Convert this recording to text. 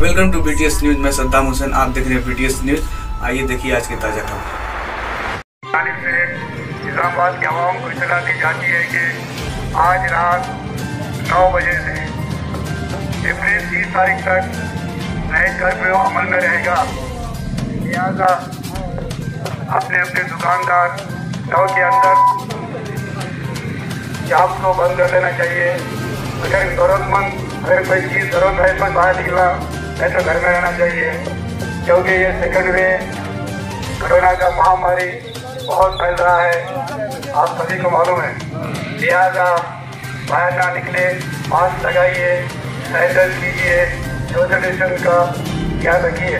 Welcome to BTS news. मैं सद्दाम हुसैन, आप देख रहे हैं बीटीएस न्यूज़। आइए देखिए आज की ताज़ा खबर। इस्लामाबाद के आवाम को इतला दी जाती है कि आज रात नौ बजे से अप्रैल तीस तारीख तक नए कर्फ्यू अमल में रहेगा। लिहाजा अपने अपने दुकानदार, गाँव के अंदर शॉप को बंद कर देना चाहिए। अगर ज़रूरतमंद, अगर कोई चीज़ ज़रूरत है तो बाहर निकला नहीं तो घर में रहना चाहिए, क्योंकि ये सेकंड वे कोरोना का महामारी बहुत फैल रहा है। आप सभी को मालूम है लिहाजा बाहर ना निकले मास्क लगाइए सैनिटाइज कीजिए सोशल डिस्टेंस का ख्याल रखिए।